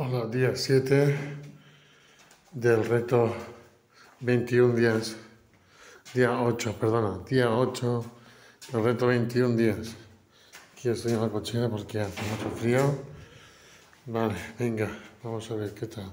Hola, día 7 del reto 21 días. Día 8, perdona, día 8 del reto 21 días. Aquí estoy en la cochera porque hace mucho frío. Vale, venga, vamos a ver qué tal.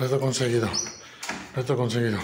Reto conseguido. Reto conseguido.